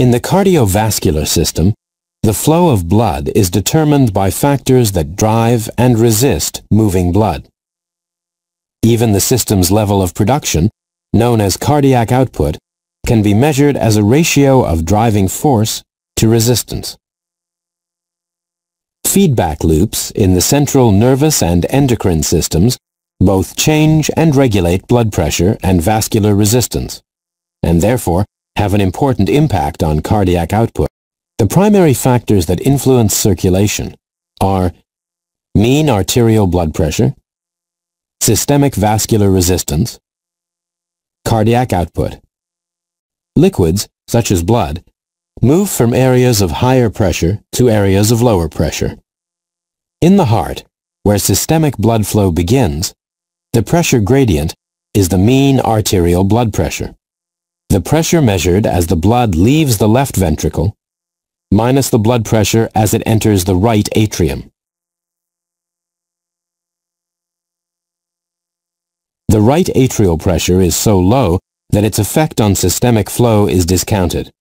In the cardiovascular system, the flow of blood is determined by factors that drive and resist moving blood. Even the system's level of production, known as cardiac output, can be measured as a ratio of driving force to resistance. Feedback loops in the central nervous and endocrine systems both change and regulate blood pressure and vascular resistance, and therefore have an important impact on cardiac output. The primary factors that influence circulation are mean arterial blood pressure, systemic vascular resistance, cardiac output. Liquids, such as blood, move from areas of higher pressure to areas of lower pressure. In the heart, where systemic blood flow begins, the pressure gradient is the mean arterial blood pressure. The pressure measured as the blood leaves the left ventricle minus the blood pressure as it enters the right atrium. The right atrial pressure is so low that its effect on systemic flow is discounted.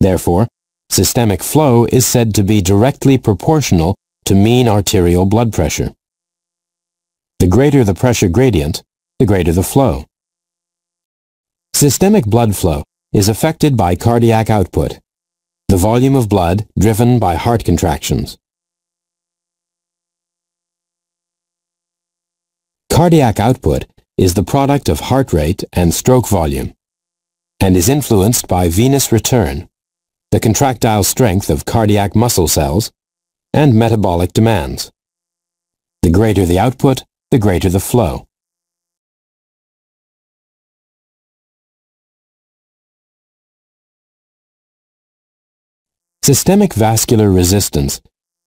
Therefore, systemic flow is said to be directly proportional to mean arterial blood pressure. The greater the pressure gradient, the greater the flow. Systemic blood flow is affected by cardiac output, the volume of blood driven by heart contractions. Cardiac output is the product of heart rate and stroke volume, and is influenced by venous return, the contractile strength of cardiac muscle cells, and metabolic demands. The greater the output, the greater the flow. Systemic vascular resistance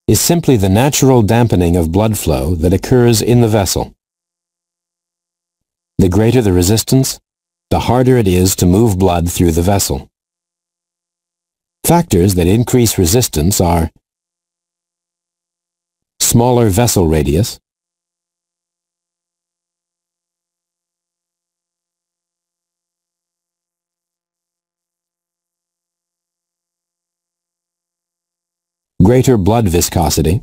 is simply the natural dampening of blood flow that occurs in the vessel. The greater the resistance, the harder it is to move blood through the vessel. Factors that increase resistance are smaller vessel radius, greater blood viscosity,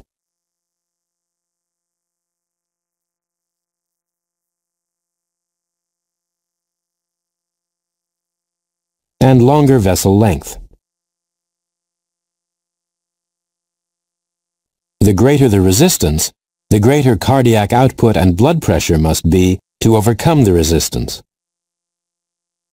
and longer vessel length. The greater the resistance, the greater cardiac output and blood pressure must be to overcome the resistance.